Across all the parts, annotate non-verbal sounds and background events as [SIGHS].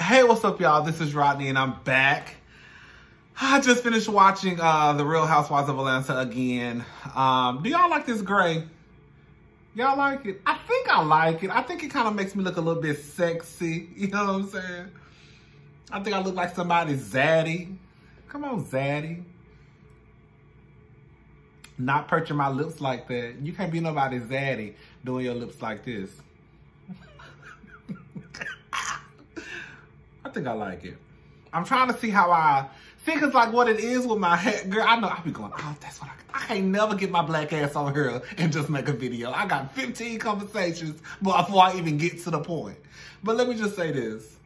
Hey, what's up, y'all? This is Rodney, and I'm back. I just finished watching uh, The Real Housewives of Atlanta again. Um, do y'all like this gray? Y'all like it? I think I like it. I think it kind of makes me look a little bit sexy. [LAUGHS] You know what I'm saying? I think I look like somebody zaddy. Come on, zaddy. Not perching my lips like that. You can't be nobody zaddy doing your lips like this. Think I like it. I'm trying to see how I see, cause like what it is with my hair, girl. I know I be going, oh, that's what I. I can't never get my black ass on here and just make a video. I got 15 conversations before I even get to the point. But let me just say this: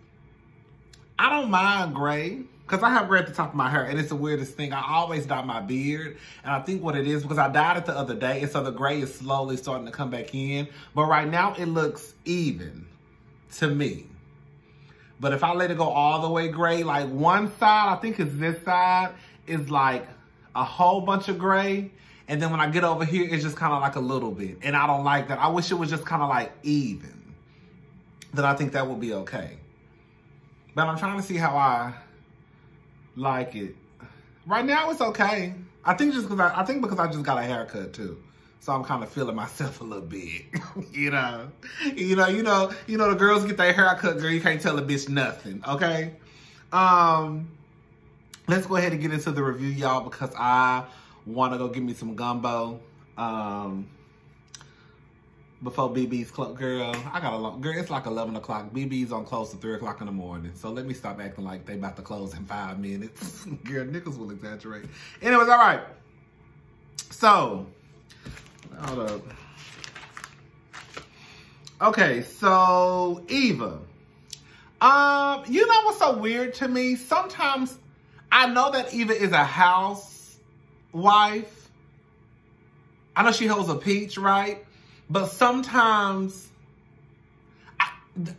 I don't mind gray. Cause I have gray at the top of my hair and it's the weirdest thing. I always dye my beard. And I think what it is because I dyed it the other day. And so the gray is slowly starting to come back in. But right now it looks even to me. But if I let it go all the way gray, like one side, I think it's this side, is like a whole bunch of gray. And then when I get over here, it's just kind of like a little bit. And I don't like that. I wish it was just kind of like even. Then I think that would be okay. But I'm trying to see how I like it. Right now, it's okay. I think just because I, I think because I just got a haircut too. So I'm kind of feeling myself a little bit, [LAUGHS] you know, you know, you know, you know, the girls get their hair cut, girl, you can't tell a bitch nothing. Okay. Um, let's go ahead and get into the review, y'all, because I want to go get me some gumbo. Um, before BB's close, girl, I got a long, girl, it's like 11 o'clock. BB's on close to 3 o'clock in the morning. So let me stop acting like they about to close in five minutes. [LAUGHS] girl, Nichols will exaggerate. Anyways, all right. So, Hold up. Okay, so Eva. Um, you know what's so weird to me? Sometimes I know that Eva is a housewife. I know she holds a peach, right? But sometimes I,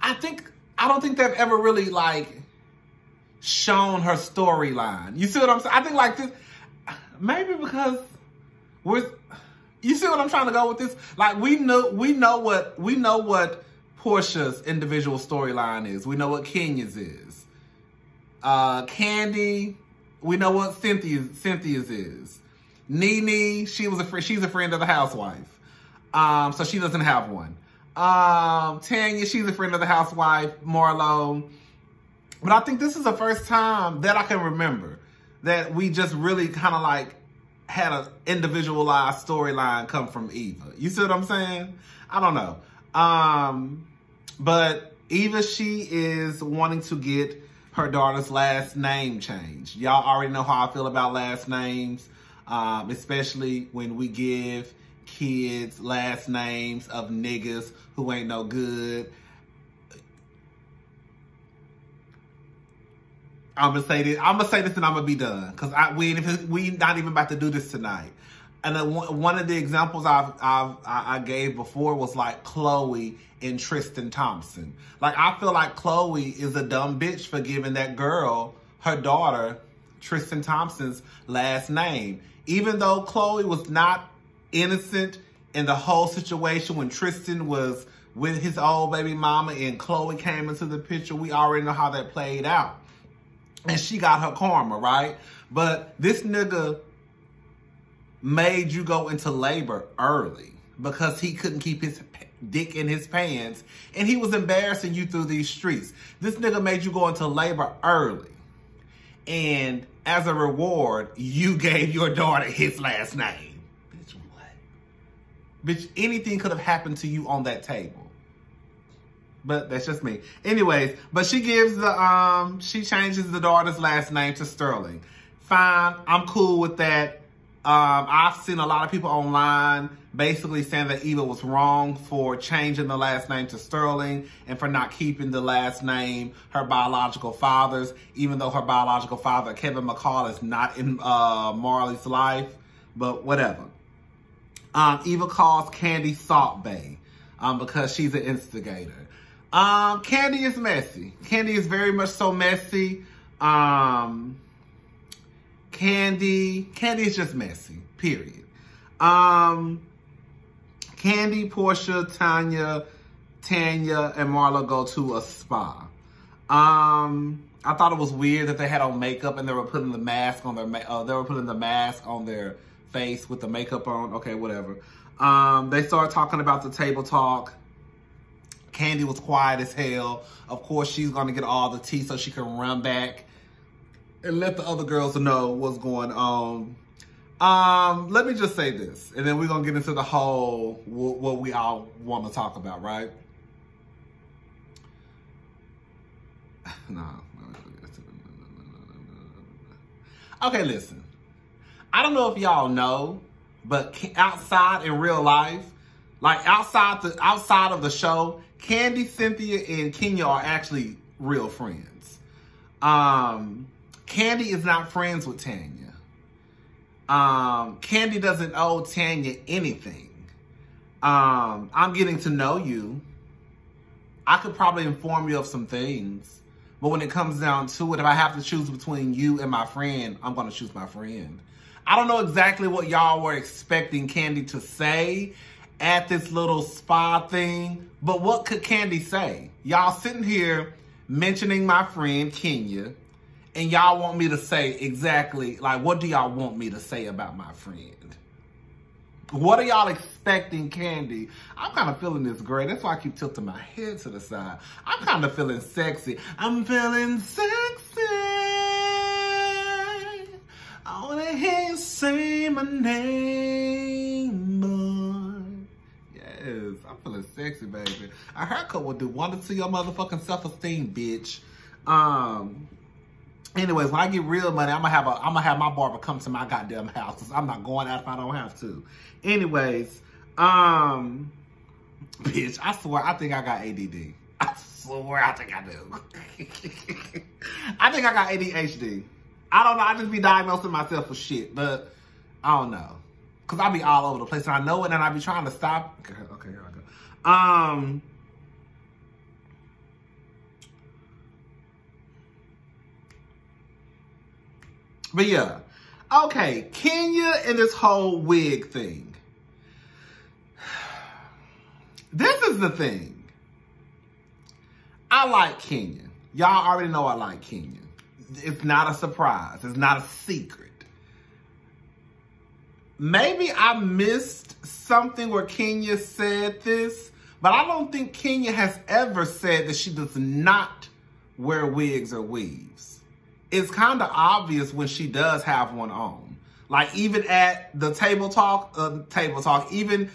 I think I don't think they've ever really like shown her storyline. You see what I'm saying? I think like this maybe because we're you see what I'm trying to go with this? Like we know we know what we know what Porsha's individual storyline is. We know what Kenya's is. Uh, Kandi, we know what Cynthia's Cynthia's is. Nene, she was a friend. She's a friend of the housewife, um, so she doesn't have one. Um, Tanya, she's a friend of the housewife. Marlo, but I think this is the first time that I can remember that we just really kind of like had an individualized storyline come from Eva. You see what I'm saying? I don't know. Um, but Eva, she is wanting to get her daughter's last name changed. Y'all already know how I feel about last names, um, especially when we give kids last names of niggas who ain't no good. I'm gonna say this. I'm gonna say this, and I'm gonna be done because I we we not even about to do this tonight. And one of the examples I've, I've I gave before was like Khloe and Tristan Thompson. Like I feel like Khloe is a dumb bitch for giving that girl her daughter Tristan Thompson's last name, even though Khloe was not innocent in the whole situation when Tristan was with his old baby mama and Khloe came into the picture. We already know how that played out and she got her karma, right? But this nigga made you go into labor early because he couldn't keep his dick in his pants and he was embarrassing you through these streets. This nigga made you go into labor early. And as a reward, you [LAUGHS] gave your daughter his last name. Bitch, what? Bitch, anything could have happened to you on that table. But that's just me. Anyways, but she gives the, um, she changes the daughter's last name to Sterling. Fine, I'm cool with that. Um, I've seen a lot of people online basically saying that Eva was wrong for changing the last name to Sterling and for not keeping the last name her biological father's, even though her biological father, Kevin McCall, is not in uh, Marley's life, but whatever. Um, Eva calls Kandi Salt Bae um, because she's an instigator. Um, Kandi is messy. Kandi is very much so messy. Um, Candy, Kandi is just messy, period. Um, Kandi, Porsha, Tanya, Tanya, and Marlo go to a spa. Um, I thought it was weird that they had on makeup and they were putting the mask on their, uh, they were putting the mask on their face with the makeup on. Okay, whatever. Um, they start talking about the table talk. Kandi was quiet as hell. Of course, she's to get all the tea so she can run back and let the other girls know what's going on. Um, let me just say this, and then we're to get into the whole, what we all want to talk about, right? no. Okay, listen. I don't know if y'all know, but outside in real life, like outside the outside of the show, Kandi, Cynthia, and Kenya are actually real friends. Um, Kandi is not friends with Tanya. Um, Kandi doesn't owe Tanya anything. Um, I'm getting to know you. I could probably inform you of some things. But when it comes down to it, if I have to choose between you and my friend, I'm going to choose my friend. I don't know exactly what y'all were expecting Kandi to say at this little spa thing, but what could Kandi say? Y'all sitting here mentioning my friend Kenya, and y'all want me to say exactly, like, what do y'all want me to say about my friend? What are y'all expecting, Kandi? I'm kind of feeling this great. That's why I keep tilting my head to the side. I'm kind of feeling sexy. I'm feeling sexy. I want to hear you say my name. Yes, I'm feeling sexy, baby. A haircut will do wonders to your motherfucking self-esteem, bitch. Um, Anyways, when I get real money, I'm gonna have a I'm gonna have my barber come to my goddamn house. Cause I'm not going out if I don't have to. Anyways, um, bitch, I swear I think I got ADD. [LAUGHS] I swear I think I do. [LAUGHS] I think I got ADHD. I don't know. I just be diagnosing myself with shit, but I don't know. Cause I be all over the place and I know it and I be trying to stop. Okay, okay, here I go. Um, But yeah. Okay, Kenya and this whole wig thing. [SIGHS] This is the thing. I like Kenya. Y'all already know I like Kenya. It's not a surprise. It's not a secret. Maybe I missed something where Kenya said this, but I don't think Kenya has ever said that she does not wear wigs or weaves it's kind of obvious when she does have one on. Like even at the table talk, uh, table talk, even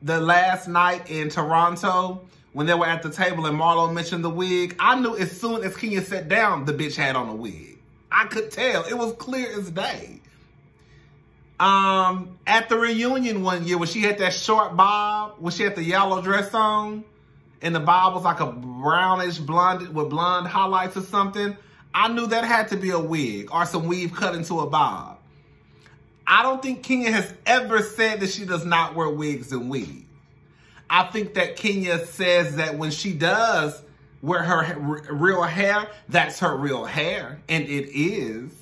the last night in Toronto, when they were at the table and Marlo mentioned the wig, I knew as soon as Kenya sat down, the bitch had on a wig. I could tell. It was clear as day. Um, at the reunion one year when she had that short bob, when she had the yellow dress on, and the bob was like a brownish blonde with blonde highlights or something, I knew that had to be a wig or some weave cut into a bob. I don't think Kenya has ever said that she does not wear wigs and weave. I think that Kenya says that when she does wear her real hair, that's her real hair, and it is.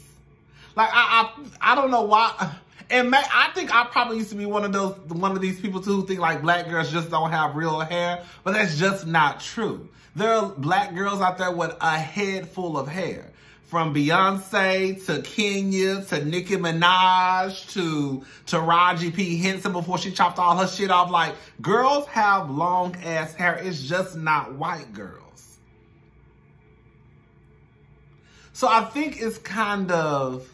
Like I, I, I don't know why. And may, I think I probably used to be one of those, one of these people too who think like black girls just don't have real hair, but that's just not true. There are black girls out there with a head full of hair. From Beyonce to Kenya to Nicki Minaj to Taraji P. Henson before she chopped all her shit off. Like, girls have long ass hair. It's just not white girls. So I think it's kind of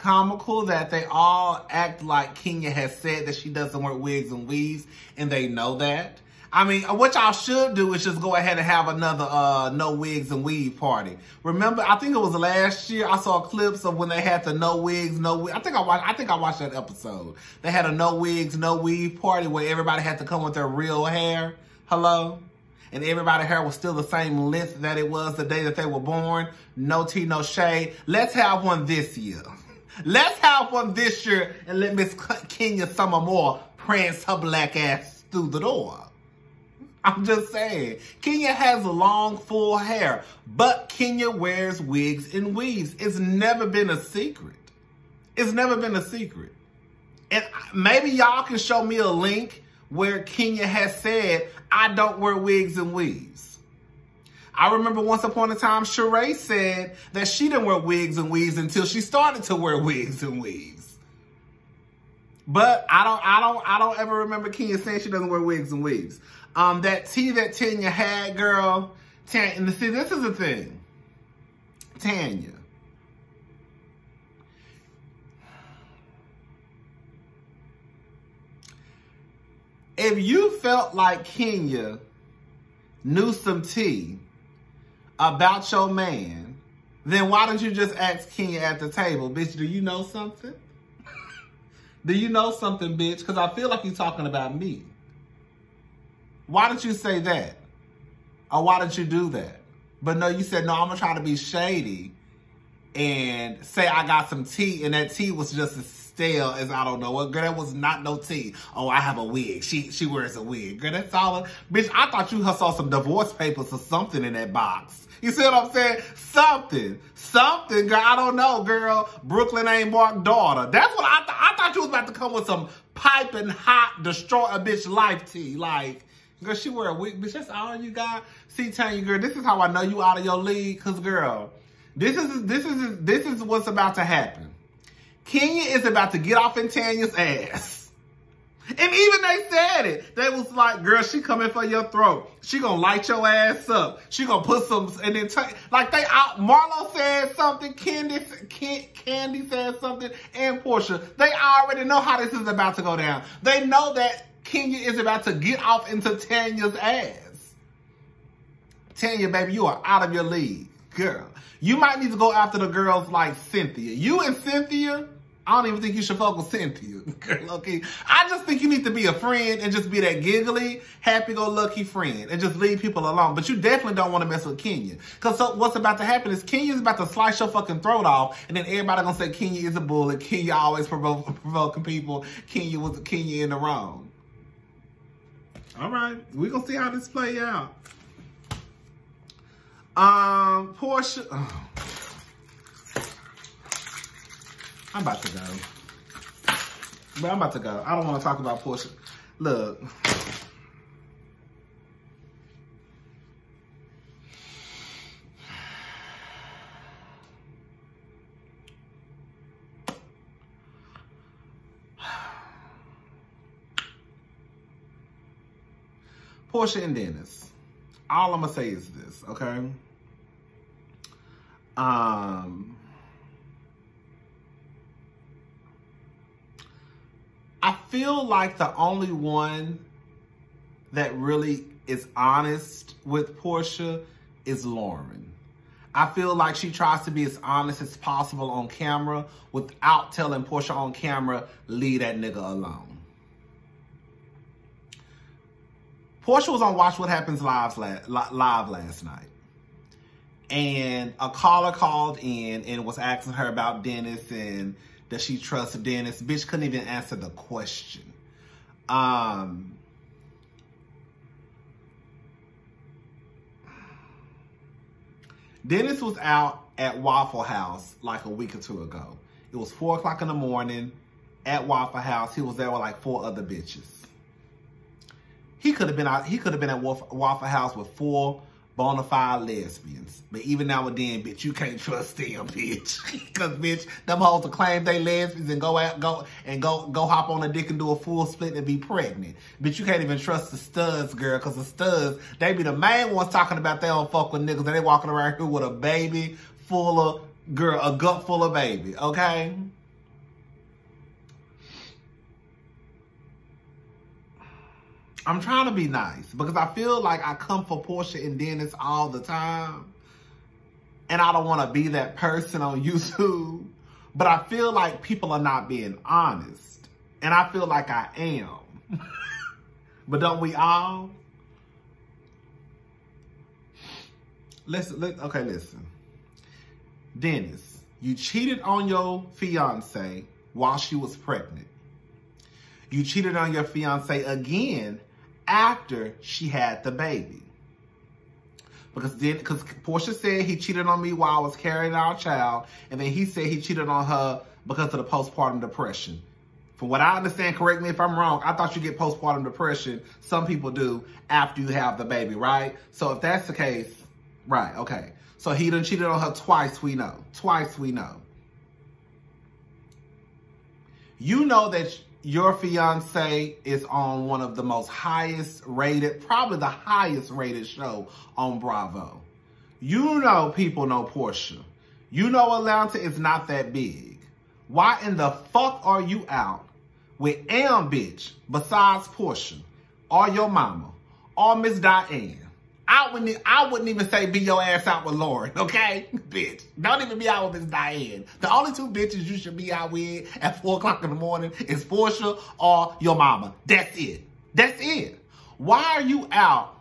comical that they all act like Kenya has said that she doesn't wear wigs and weaves, and they know that. I mean, what y'all should do is just go ahead and have another uh, no wigs and weave party. Remember, I think it was last year. I saw clips of when they had the no wigs, no. I think I watched. I think I watched that episode. They had a no wigs, no weave party where everybody had to come with their real hair. Hello. And everybody's hair was still the same length that it was the day that they were born. No tea, no shade. Let's have one this year. Let's have one this year and let Miss Kenya Summer Moore prance her black ass through the door. I'm just saying. Kenya has long, full hair, but Kenya wears wigs and weaves. It's never been a secret. It's never been a secret. And maybe y'all can show me a link where Kenya has said, I don't wear wigs and weaves. I remember once upon a time, Sheree said that she didn't wear wigs and weaves until she started to wear wigs and weaves. But I don't, I don't, I don't ever remember Kenya saying she doesn't wear wigs and weaves. Um, that tea that Tanya had, girl, Tanya, see, this is the thing. Tanya. If you felt like Kenya knew some tea about your man, then why don't you just ask Kenya at the table, bitch, do you know something? [LAUGHS] do you know something, bitch? Because I feel like you're talking about me. Why don't you say that? Or why don't you do that? But no, you said, no, I'm going to try to be shady and say I got some tea, and that tea was just as stale as I don't know what. Girl, that was not no tea. Oh, I have a wig. She she wears a wig. Girl, that's all. Bitch, I thought you saw some divorce papers or something in that box. You see what I'm saying? Something. Something, girl. I don't know, girl. Brooklyn ain't Marc daughter. That's what I, I thought you was about to come with some piping hot, destroy a bitch life tea. Like, Girl, she wear a wig, bitch. That's all you got. See, Tanya, girl, this is how I know you out of your league. Cause, girl, this is this is this is what's about to happen. Kenya is about to get off in Tanya's ass. And even they said it. They was like, girl, she coming for your throat. She gonna light your ass up. She gonna put some, and then, take like they out, Marlo said something, Kandi, Kandi said something, and Porsha. They already know how this is about to go down. They know that Kenya is about to get off into Tanya's ass. Tanya, baby, you are out of your league. Girl, you might need to go after the girls like Cynthia. You and Cynthia, I don't even think you should fuck with Cynthia. [LAUGHS] Girl, okay? I just think you need to be a friend and just be that giggly, happy-go-lucky friend and just leave people alone. But you definitely don't want to mess with Kenya. Because so what's about to happen is Kenya's about to slice your fucking throat off and then everybody gonna say Kenya is a bully. Kenya always provo provoking people. Kenya was Kenya in the wrong. All right, we gonna see how this play out. Um, Porsha. Oh. I'm about to go. But I'm about to go. I don't want to talk about Porsha. Look. Porsha and Dennis. All I'm gonna say is this, okay? Um, I feel like the only one that really is honest with Porsha is Lauren. I feel like she tries to be as honest as possible on camera without telling Porsha on camera, leave that nigga alone. Porsha was on Watch What Happens Live, live last night. And a caller called in and was asking her about Dennis and does she trust Dennis. Bitch couldn't even answer the question. Um, Dennis was out at Waffle House like a week or two ago. It was four o'clock in the morning at Waffle House. He was there with like four other bitches. He could have been out. He could have been at Waffle House with four bona fide lesbians. But even now and then, bitch, you can't trust them, bitch. [LAUGHS] Cause bitch, them hoes will claim they lesbians and go out, go and go go hop on a dick and do a full split and be pregnant. Bitch, you can't even trust the studs, girl, cause the studs, they be the main ones talking about they don't fuck with niggas and they walking around here with a baby full of girl, a gut full of baby, okay? I'm trying to be nice because I feel like I come for Porsha and Dennis all the time. And I don't want to be that person on [LAUGHS] YouTube. But I feel like people are not being honest. And I feel like I am. [LAUGHS] but don't we all? Listen, listen, okay, listen. Dennis, you cheated on your fiance while she was pregnant. You cheated on your fiance again after she had the baby. Because then, because Porsha said he cheated on me while I was carrying our child, and then he said he cheated on her because of the postpartum depression. From what I understand, correct me if I'm wrong, I thought you get postpartum depression. Some people do after you have the baby, right? So if that's the case, Right, okay. So he done cheated on her twice, we know. Twice, we know. You know that your fiance is on one of the most highest rated, probably the highest rated show on Bravo. You know people know Porsha. You know Atlanta is not that big. Why in the fuck are you out with Am bitch besides Porsha or your mama or Miss Diane? I wouldn't, I wouldn't even say be your ass out with Lauren, okay? Bitch, don't even be out with Miss Diane. The only two bitches you should be out with at 4 o'clock in the morning is Porsha or your mama. That's it. That's it. Why are you out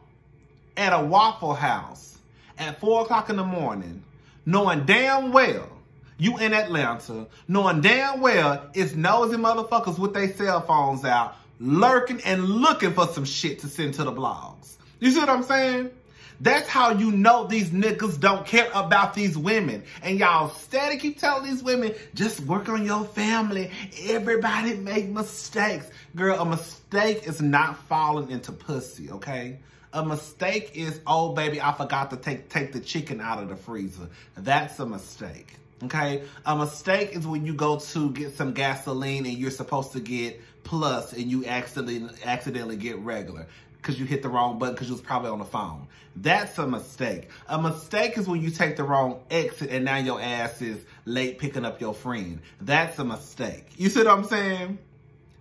at a Waffle House at 4 o'clock in the morning knowing damn well you in Atlanta, knowing damn well it's nosy motherfuckers with their cell phones out, lurking and looking for some shit to send to the blogs. You see what I'm saying? That's how you know these niggas don't care about these women. And y'all steady keep telling these women, just work on your family. Everybody make mistakes. Girl, a mistake is not falling into pussy, okay? A mistake is, oh baby, I forgot to take, take the chicken out of the freezer. That's a mistake. Okay, a mistake is when you go to get some gasoline and you're supposed to get plus and you accidentally accidentally get regular because you hit the wrong button because you was probably on the phone. That's a mistake. A mistake is when you take the wrong exit and now your ass is late picking up your friend. That's a mistake. You see what I'm saying?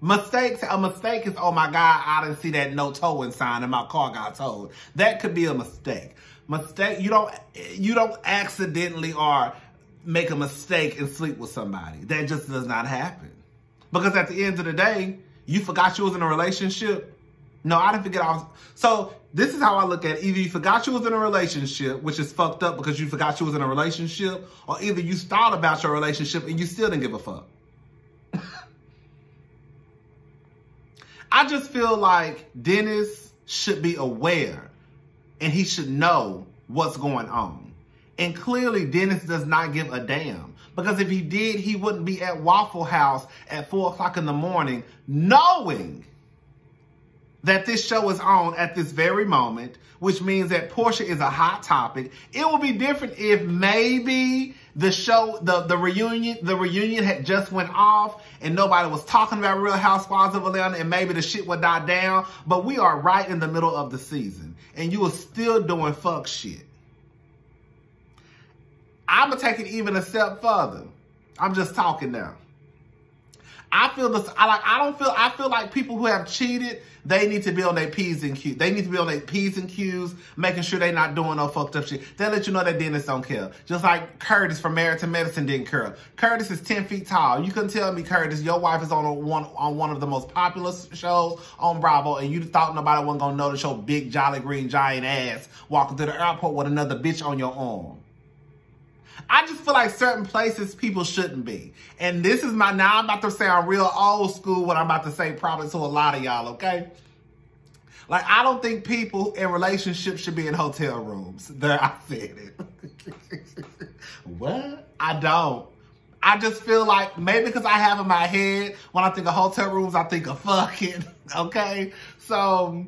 Mistakes, a mistake is, oh my God, I didn't see that no towing sign and my car got towed. That could be a mistake. Mistake, you don't, you don't accidentally or make a mistake and sleep with somebody. That just does not happen. Because at the end of the day, you forgot you was in a relationship no, I didn't forget I was. So this is how I look at it. Either you forgot you was in a relationship, which is fucked up because you forgot you was in a relationship, or either you thought about your relationship and you still didn't give a fuck. [LAUGHS] I just feel like Dennis should be aware and he should know what's going on. And clearly Dennis does not give a damn. Because if he did, he wouldn't be at Waffle House at four o'clock in the morning knowing that this show is on at this very moment, which means that Porsha is a hot topic. It would be different if maybe the show, the, the reunion, the reunion had just went off and nobody was talking about Real Housewives of Atlanta and maybe the shit would die down. But we are right in the middle of the season and you are still doing fuck shit. I'm gonna take it even a step further. I'm just talking now. I feel this. I like. I don't feel. I feel like people who have cheated, they need to be on their p's and q's. They need to be on their p's and q's, making sure they're not doing no fucked up shit. They let you know that Dennis don't care. Just like Curtis from to Medicine didn't care. Curtis is ten feet tall. You couldn't tell me, Curtis, your wife is on a, one on one of the most popular shows on Bravo, and you thought nobody wasn't gonna notice your big jolly green giant ass walking to the airport with another bitch on your arm. I just feel like certain places people shouldn't be. And this is my, now I'm about to sound real old school what I'm about to say probably to a lot of y'all, okay? Like, I don't think people in relationships should be in hotel rooms. [LAUGHS] There, I said it. [LAUGHS] what? I don't. I just feel like maybe because I have in my head, when I think of hotel rooms, I think of fucking, [LAUGHS] okay? So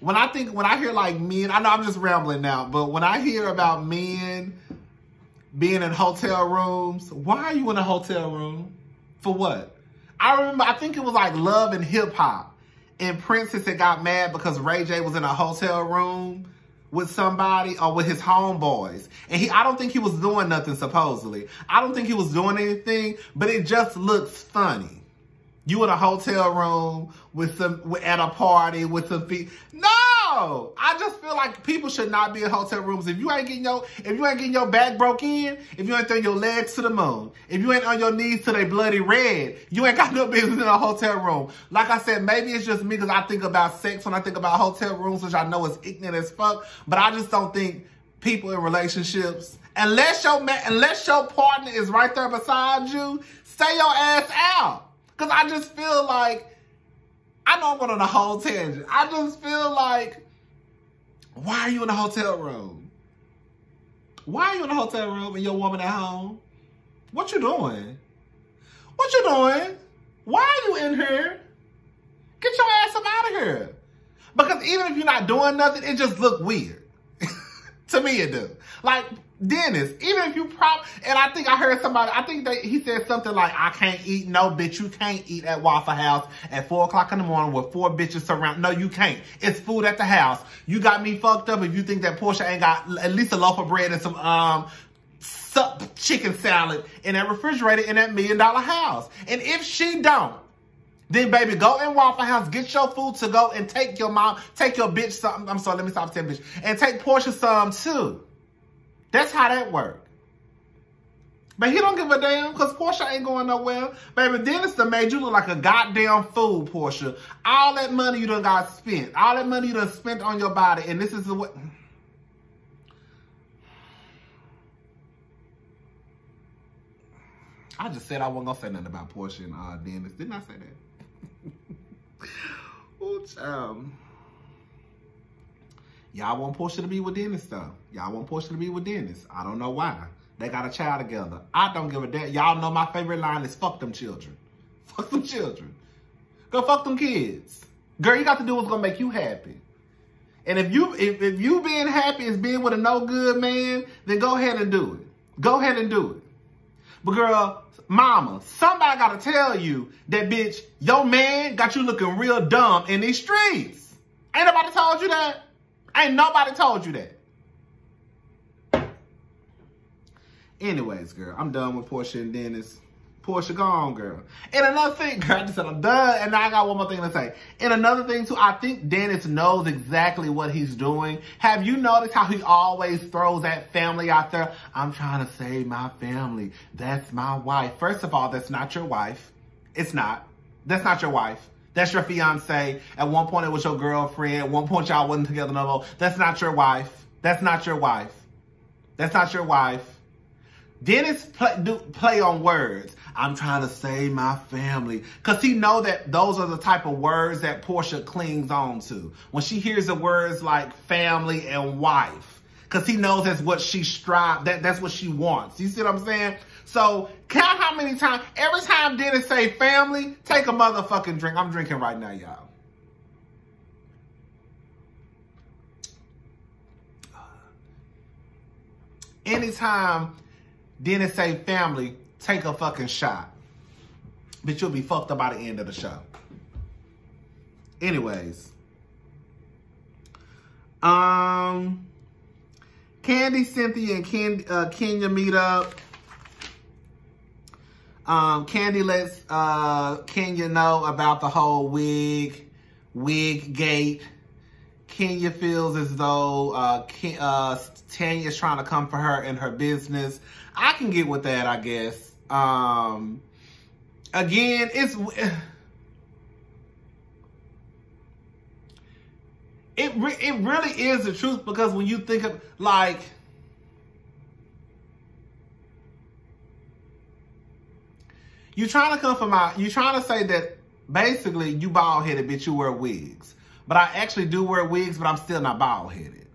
when I think, when I hear like men, I know I'm just rambling now, but when I hear about men being in hotel rooms. Why are you in a hotel room? For what? I remember, I think it was like Love and Hip Hop. And Princess had got mad because Ray J was in a hotel room with somebody or with his homeboys. And he, I don't think he was doing nothing supposedly. I don't think he was doing anything, but it just looks funny. You in a hotel room with some, at a party with some feet. No! I just feel like people should not be in hotel rooms. If you ain't getting your, if you ain't getting your back broke in, if you ain't throwing your legs to the moon, if you ain't on your knees to they bloody red, you ain't got no [LAUGHS] business in a hotel room. Like I said, maybe it's just me because I think about sex when I think about hotel rooms, which I know is ignorant as fuck. But I just don't think people in relationships, unless your unless your partner is right there beside you, stay your ass out. Cause I just feel like I know I'm going on a whole tangent. I just feel like why are you in a hotel room? Why are you in a hotel room and your woman at home? What you doing? What you doing? Why are you in here? Get your ass up out of here. Because even if you're not doing nothing, it just look weird. To me it do. Like, Dennis, even if you prop, and I think I heard somebody, I think that he said something like, I can't eat. No, bitch, you can't eat at Waffle House at 4 o'clock in the morning with four bitches surround. No, you can't. It's food at the house. You got me fucked up if you think that Porsha ain't got at least a loaf of bread and some, um, chicken salad in that refrigerator in that million dollar house. And if she don't, then baby, go in Waffle House, get your food to go and take your mom, take your bitch something. I'm sorry, let me stop saying bitch. And take Porsha some too. That's how that works. But he don't give a damn because Porsha ain't going nowhere. Baby, Dennis done made you look like a goddamn fool, Porsha. All that money you done got spent. All that money you done spent on your body. And this is the way... I just said I wasn't gonna say nothing about Porsha and uh, Dennis. Didn't I say that? Child. Um, y'all want Porsha to be with Dennis though. Y'all want Porsha to be with Dennis. I don't know why. They got a child together. I don't give a damn. Y'all know my favorite line is fuck them children. [LAUGHS] Fuck them children. Go fuck them kids. Girl, you got to do what's gonna make you happy. And if you if, if you being happy is being with a no good man, then go ahead and do it. Go ahead and do it. But girl, mama, somebody gotta tell you that bitch, your man got you looking real dumb in these streets. Ain't nobody told you that. Ain't nobody told you that. Anyways, girl, I'm done with Porsha and Dennis. Porsha, go on, girl. And another thing, [LAUGHS] girl, I just said I'm done, and now I got one more thing to say. And another thing, too, I think Dennis knows exactly what he's doing. Have you noticed how he always throws that family out there? I'm trying to save my family. That's my wife. First of all, that's not your wife. It's not. That's not your wife. That's your fiance. At one point, it was your girlfriend. At one point, y'all wasn't together no more. That's not your wife. That's not your wife. That's not your wife. Dennis play, do, play on words. I'm trying to save my family. Because he know that those are the type of words that Porsha clings on to. When she hears the words like family and wife. Because he knows that's what she strive, that, that's what she wants. You see what I'm saying? So count how many times, every time Dennis say family, take a motherfucking drink. I'm drinking right now, y'all. Anytime Dennis say family, take a fucking shot. But you'll be fucked up by the end of the show. Anyways. Um, Kandi, Cynthia, and Ken, uh, Kenya meet up. Um, Kandi lets uh, Kenya know about the whole wig, wig gate. Kenya feels as though uh, Ken, uh, Tanya's trying to come for her in her business. I can get with that, I guess. Um, again, it's... [SIGHS] It, re it really is the truth because when you think of, like, You trying to come from my, you trying to say that basically you bald headed, bitch, you wear wigs. But I actually do wear wigs, but I'm still not bald headed.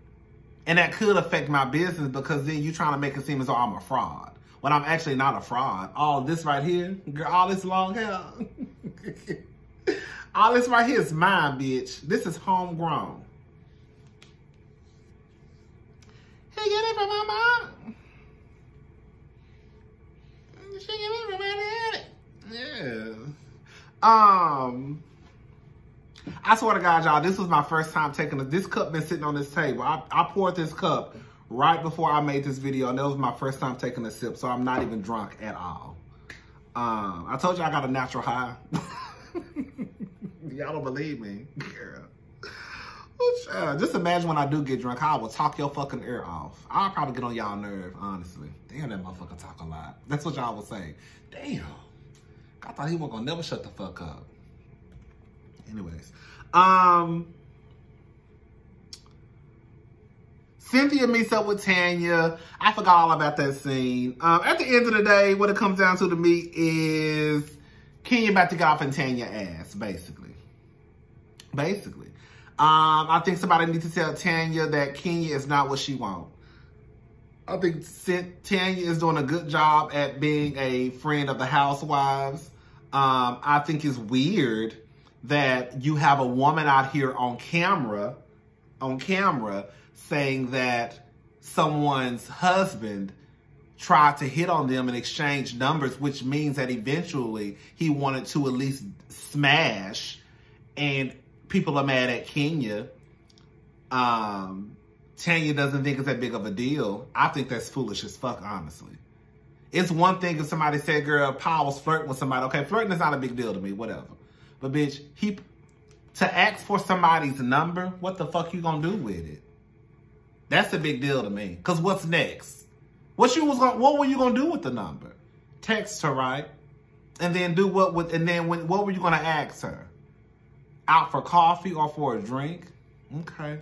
And that could affect my business because then you're trying to make it seem as though I'm a fraud. When I'm actually not a fraud. All this right here, girl, all this long hair. [LAUGHS] all this right here is mine, bitch. This is homegrown. He get it from my mom. She it my. Yeah. Um, I swear to God, y'all, this was my first time taking this. This cup been sitting on this table. I, I poured this cup right before I made this video, and that was my first time taking a sip, so I'm not even drunk at all. Um, I told you I got a natural high. [LAUGHS] y'all don't believe me. Oh, just imagine when I do get drunk, I will talk your fucking ear off. I'll probably get on y'all nerve, honestly. Damn, that motherfucker talk a lot. That's what y'all will say. Damn. I thought he was gonna never shut the fuck up. Anyways, um, Cynthia meets up with Tanya. I forgot all about that scene. Um, at the end of the day, what it comes down to to me is Kenya about to get off in Tanya ass, basically. Basically. Um, I think somebody needs to tell Tanya that Kenya is not what she wants. I think Tanya is doing a good job at being a friend of the housewives. Um, I think it's weird that you have a woman out here on camera, on camera, saying that someone's husband tried to hit on them and exchange numbers, which means that eventually he wanted to at least smash. And people are mad at Kenya. Um, Tanya doesn't think it's that big of a deal. I think that's foolish as fuck, honestly. It's one thing if somebody said, girl, was flirting with somebody. Okay, flirting is not a big deal to me, whatever. But bitch, he to ask for somebody's number, what the fuck you gonna do with it? That's a big deal to me. Cause what's next? What you was gonna, what were you gonna do with the number? Text her, right? And then do what with and then when what were you gonna ask her? Out for coffee or for a drink? Okay.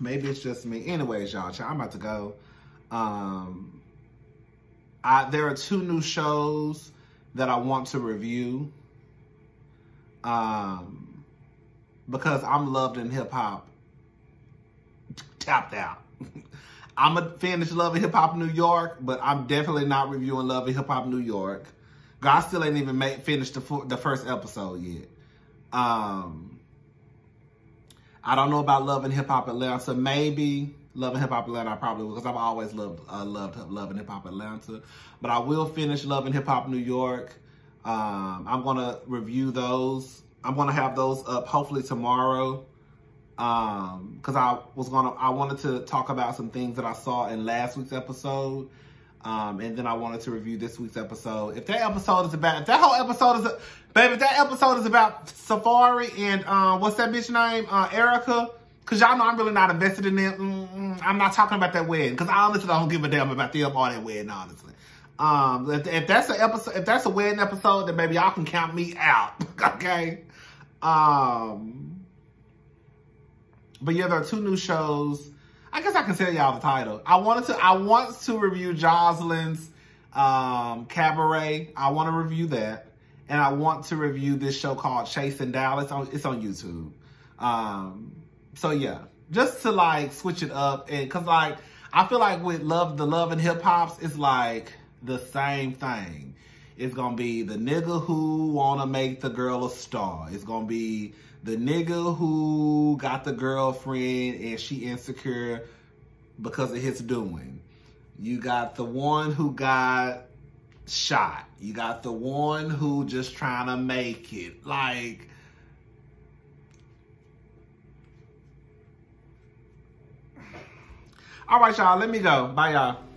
Maybe it's just me. Anyways, y'all, I'm about to go. Um I there are two new shows that I want to review. Um because I'm Love and Hip Hop tapped out. [LAUGHS] I'm gonna finish Love and Hip Hop New York, but I'm definitely not reviewing Love and Hip Hop New York. God still ain't even made, finished the, the first episode yet. Um, I don't know about Love and Hip Hop Atlanta. Maybe Love and Hip Hop Atlanta. I probably will because I've always loved uh, loved Love and Hip Hop Atlanta. But I will finish Love and Hip Hop New York. Um, I'm gonna review those. I'm gonna have those up hopefully tomorrow. Um because i was gonna i wanted to talk about some things that i saw in last week's episode. Um and then i wanted to review this week's episode. If that episode is about if that whole episode is a, baby if that episode is about Safaree and um what's that bitch name? Uh erica? Because y'all know i'm really not invested in them. Mm, i'm not talking about that wedding. Because honestly, i don't give a damn about them or that wedding honestly um if, if that's an episode if that's a wedding episode then maybe y'all can count me out [LAUGHS] okay um but yeah, there are two new shows. I guess I can tell y'all the title. I wanted to I want to review Joseline's um, Cabaret. I want to review that. And I want to review this show called Chasing Dallas. It's on YouTube. Um, so yeah, just to like switch it up. And cause like, I feel like with love, the love and hip hops, it's like the same thing. It's gonna be the nigga who wanna make the girl a star. It's gonna be the nigga who got the girlfriend and she insecure because of his doing. You got the one who got shot. You got the one who just trying to make it. Like, all right, y'all, let me go. Bye, y'all.